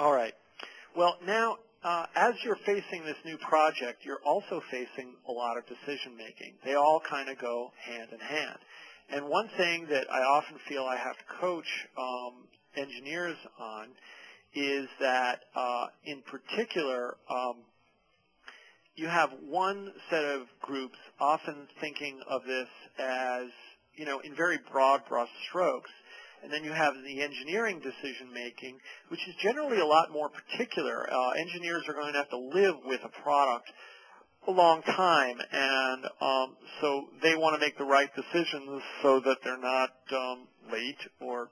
All right. Well, now, uh, as you're facing this new project, you're also facing a lot of decision making. They all kind of go hand in hand. And one thing that I often feel I have to coach um, engineers on is that, uh, in particular, um, you have one set of groups often thinking of this as, you know, in very broad brush strokes. And then you have the engineering decision making, which is generally a lot more particular. Uh, engineers are going to have to live with a product a long time, and um, so they want to make the right decisions so that they're not um, late or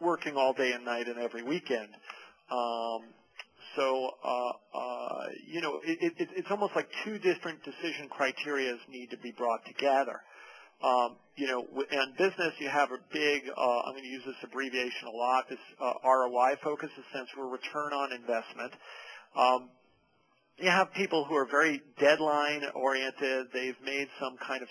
working all day and night and every weekend. Um, so, uh, uh, you know, it, it, it's almost like two different decision criterias need to be brought together. Um, you know, in business, you have a big, uh, I'm going to use this abbreviation a lot, this uh, ROI focus, the sense for return on investment. Um, you have people who are very deadline oriented. They've made some kind of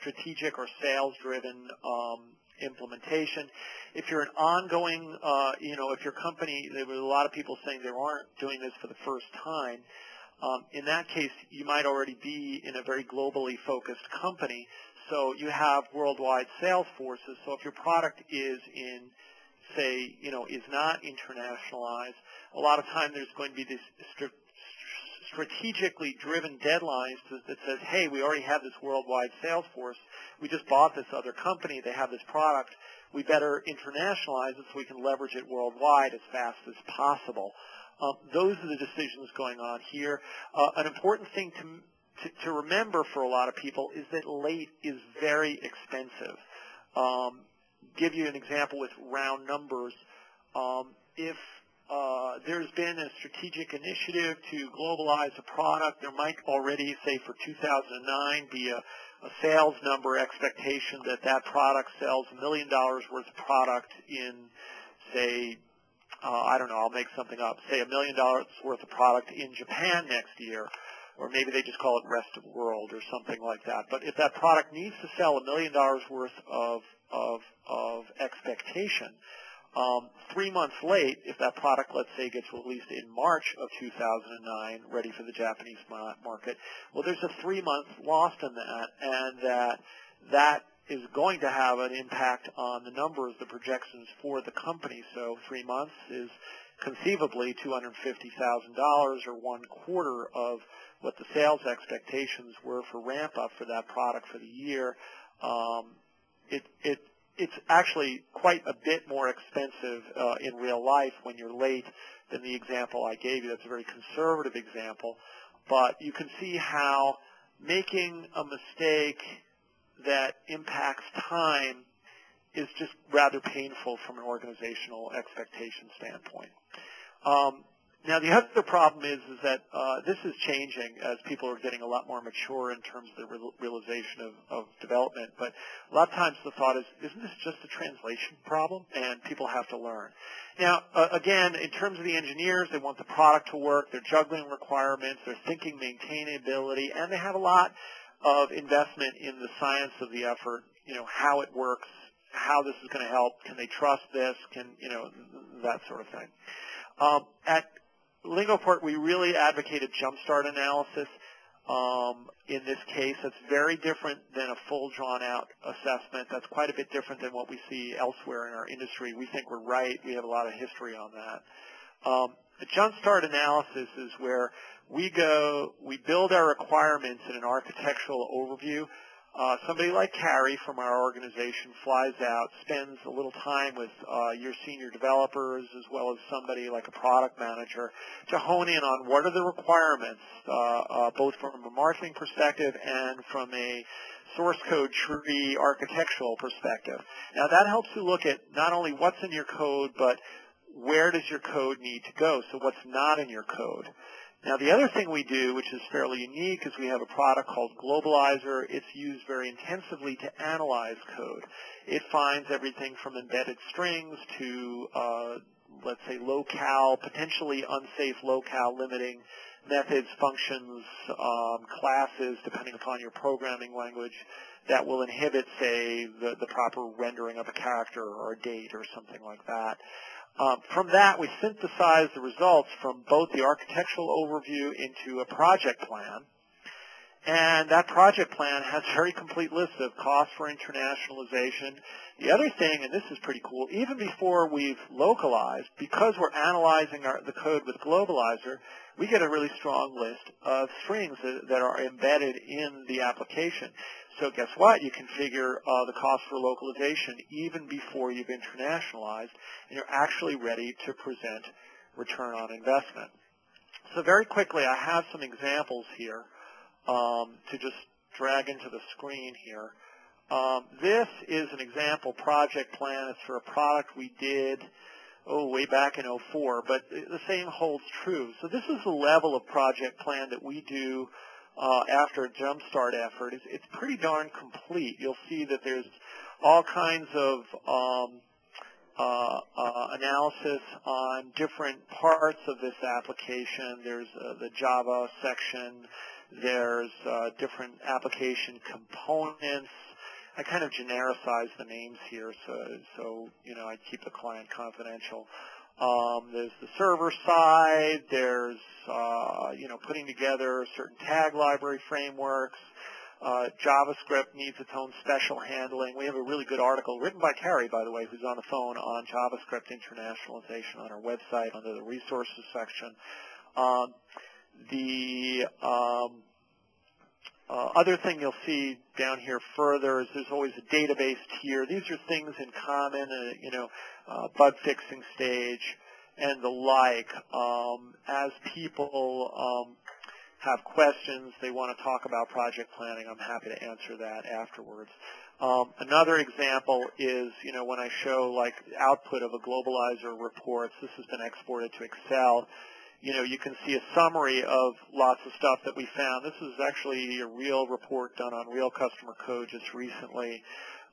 strategic or sales driven um, implementation. If you're an ongoing, uh, you know, if your company, there were a lot of people saying they aren't doing this for the first time. Um, in that case, you might already be in a very globally focused company. So you have worldwide sales forces. So if your product is in, say, you know, is not internationalized, a lot of time there's going to be this strategically driven deadlines that says, hey, we already have this worldwide sales force. We just bought this other company. They have this product. We better internationalize it so we can leverage it worldwide as fast as possible. Um, those are the decisions going on here. Uh, an important thing to, to, remember for a lot of people is that late is very expensive. Um, give you an example with round numbers. Um, if uh, there's been a strategic initiative to globalize a product. There might already, say, for 2009, be a, a sales number expectation that that product sells a million dollars worth of product in, say, uh, I don't know, I'll make something up, say a million dollars worth of product in Japan next year, or maybe they just call it rest of world or something like that. But if that product needs to sell a million dollars worth of, of, of expectation, um, three months late, if that product, let's say, gets released in March of 2009, ready for the Japanese market, well, there's a three-month loss in that, and that that is going to have an impact on the numbers, the projections for the company. So three months is conceivably $250,000 or one quarter of what the sales expectations were for ramp up for that product for the year. Um, it, it it's actually quite a bit more expensive uh, in real life when you're late than the example I gave you. That's a very conservative example. But you can see how making a mistake that impacts time is just rather painful from an organizational expectation standpoint. Um, now, the other problem is, is that uh, this is changing as people are getting a lot more mature in terms of the realization of, of development. But a lot of times the thought is, isn't this just a translation problem? And people have to learn. Now, uh, again, in terms of the engineers, they want the product to work. They're juggling requirements. They're thinking maintainability. And they have a lot of investment in the science of the effort, you know, how it works, how this is going to help. Can they trust this? Can, you know, that sort of thing. Um, at LingoPort, we really advocated jumpstart analysis. Um, in this case, that's very different than a full drawn-out assessment. That's quite a bit different than what we see elsewhere in our industry. We think we're right. We have a lot of history on that. Um, a jumpstart analysis is where we go, we build our requirements in an architectural overview uh, somebody like Carrie from our organization flies out, spends a little time with uh, your senior developers as well as somebody like a product manager to hone in on what are the requirements, uh, uh, both from a marketing perspective and from a source code tree architectural perspective. Now that helps you look at not only what's in your code, but where does your code need to go? So what's not in your code? Now, the other thing we do, which is fairly unique, is we have a product called Globalyzer. It's used very intensively to analyze code. It finds everything from embedded strings to, uh, let's say, locale, potentially unsafe locale limiting methods, functions, um, classes, depending upon your programming language, that will inhibit, say, the, the proper rendering of a character or a date or something like that. Um, from that, we synthesize the results from both the architectural overview into a project plan. And that project plan has a very complete list of costs for internationalization. The other thing, and this is pretty cool, even before we've localized, because we're analyzing our, the code with Globalyzer, we get a really strong list of strings that, that are embedded in the application. So guess what? You configure uh, the cost for localization even before you've internationalized, and you're actually ready to present return on investment. So very quickly, I have some examples here um, to just drag into the screen here. Um, this is an example project plan. It's for a product we did, oh, way back in 04, but the same holds true. So this is the level of project plan that we do uh, after a jumpstart effort. It's, it's pretty darn complete. You'll see that there's all kinds of um, uh, uh, analysis on different parts of this application. There's uh, the Java section. There's uh, different application components. I kind of genericize the names here, so so you know I keep the client confidential. Um, there's the server side. There's uh, you know putting together certain tag library frameworks. Uh, JavaScript needs its own special handling. We have a really good article written by Carrie, by the way, who's on the phone on JavaScript internationalization on our website under the resources section. Um, the um, uh, other thing you'll see down here further is there's always a database tier. These are things in common, uh, you know, uh, bug fixing stage and the like. Um, as people um, have questions, they want to talk about project planning, I'm happy to answer that afterwards. Um, another example is, you know, when I show like output of a Globalyzer report, this has been exported to Excel you know, you can see a summary of lots of stuff that we found. This is actually a real report done on real customer code just recently.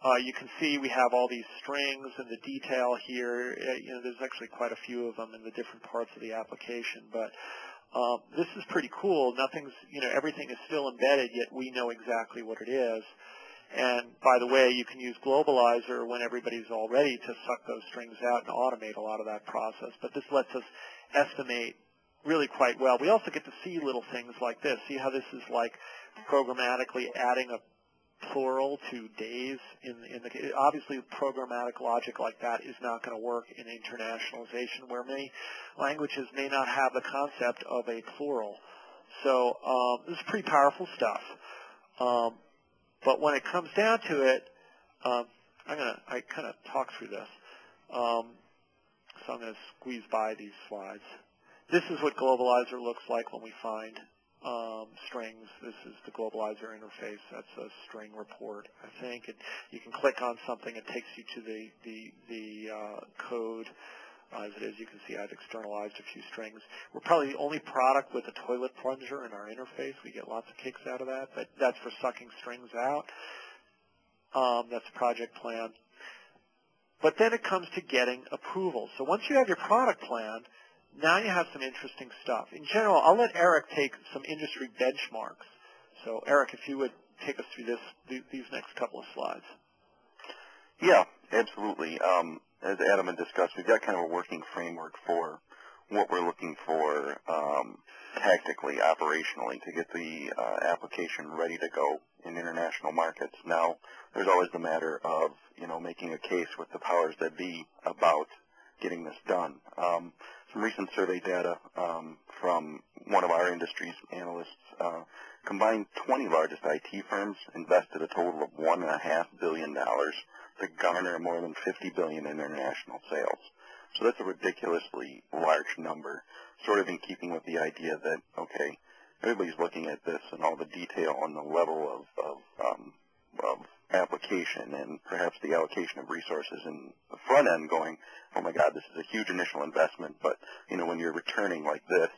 Uh, you can see we have all these strings and the detail here. Uh, you know, there's actually quite a few of them in the different parts of the application, but um, this is pretty cool. Nothing's, you know, everything is still embedded, yet we know exactly what it is. And by the way, you can use Globalyzer when everybody's all ready to suck those strings out and automate a lot of that process. But this lets us estimate really quite well. We also get to see little things like this. See how this is like programmatically adding a plural to days in, in the obviously programmatic logic like that is not going to work in internationalization where many languages may not have the concept of a plural. So um, this is pretty powerful stuff. Um, but when it comes down to it, um, I'm gonna I kind of talk through this. Um, so I'm going to squeeze by these slides. This is what Globalyzer looks like when we find um, strings. This is the Globalyzer interface. That's a string report, I think. It, you can click on something. It takes you to the, the, the uh, code. Uh, as it is, you can see I've externalized a few strings. We're probably the only product with a toilet plunger in our interface. We get lots of kicks out of that, but that's for sucking strings out. Um, that's a project plan. But then it comes to getting approval. So once you have your product plan, now you have some interesting stuff. In general, I'll let Eric take some industry benchmarks. So, Eric, if you would take us through this these next couple of slides. Yeah, absolutely. Um, as Adam had discussed, we've got kind of a working framework for what we're looking for um, tactically, operationally, to get the uh, application ready to go in international markets. Now, there's always the matter of you know making a case with the powers that be about getting this done. Um, some recent survey data um, from one of our industry's analysts uh, combined 20 largest IT firms invested a total of $1.5 billion to garner more than 50 billion in international sales. So that's a ridiculously large number, sort of in keeping with the idea that, okay, everybody's looking at this and all the detail on the level of, of, um, of application and perhaps the allocation of resources in the front end going, oh my God, this is a huge initial investment, but you know when you're returning like this,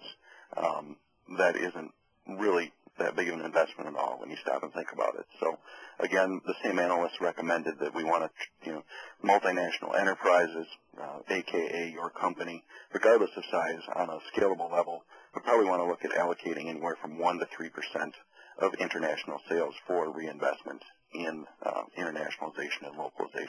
um, that isn't really that big of an investment at all when you stop and think about it. So again, the same analysts recommended that we want to, you know, multinational enterprises, uh, aka your company, regardless of size, on a scalable level, we probably want to look at allocating anywhere from one to three percent of international sales for reinvestment in uh, internationalization and localization.